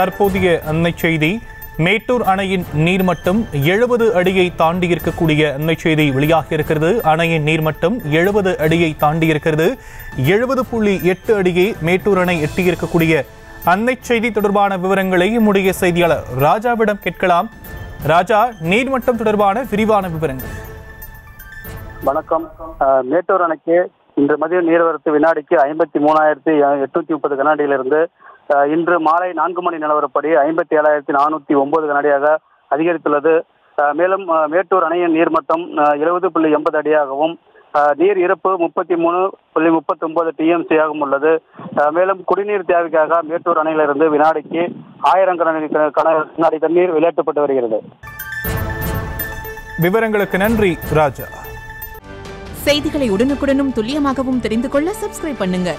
தற்போதைய அன்னை செய்தி மேட்டூர் அணையின் நீர்மட்டம் எழுபது அடியை தாண்டி இருக்கக்கூடிய அன்னை செய்தி வெளியாகி இருக்கிறது. அணையின் நீர்மட்டம் எழுபது அடியை தாண்டி இருக்கிறது. எழுபது புள்ளி எட்டு அடியை மேட்டூர் அணை எட்டியிருக்கக்கூடிய அன்னை செய்தி தொடர்பான விவரங்களை முடிய செய்தியாளர் ராஜாவிடம் கேட்கலாம். ராஜா நீர்மட்டம் தொடர்பான விரிவான விவரங்கள். வணக்கம். மேட்டூர் அணைக்கு இன்று மதியம் நீர்வரத்து வினாடிக்கு ஐம்பத்தி மூணாயிரத்தி எட்நூத்தி முப்பது கனஅடியிலிருந்து அஹ், இன்று மாலை நான்கு மணி நிலவரப்படி ஐம்பத்தி ஏழாயிரத்தி நானூத்தி ஒன்பது கனஅடியாக அதிகரித்துள்ளது. மேலும் மேட்டூர் அணையின் நீர்மட்டம் எழுபது புள்ளி எண்பது அடியாகவும் நீர் இருப்பு முப்பத்தி மூணு புள்ளி முப்பத்தி ஒன்பது டிஎம்சியாகவும் உள்ளது. மேலும் குடிநீர் தேவைக்காக மேட்டூர் அணையிலிருந்து வினாடிக்கு ஆயிரம் கனஅடி கன கனஅடி தண்ணீர் வெளியேற்றப்பட்டு வருகிறது. விவரங்களுக்கு நன்றி ராஜா. செய்திகளை உடனுக்குடனும் துல்லியமாகவும் தெரிந்து கொள்ள சப்ஸ்கிரைப் பண்ணுங்க.